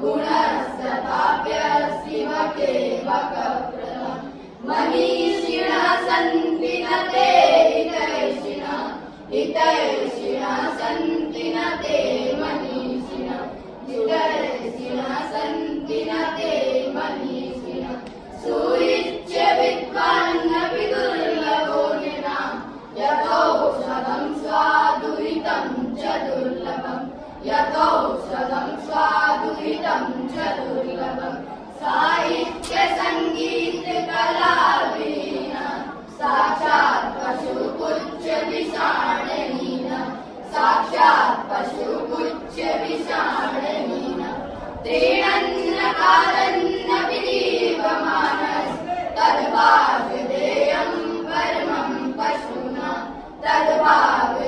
गुणस्तथाप्य Shiv é Pai.